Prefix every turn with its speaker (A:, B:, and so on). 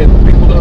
A: And people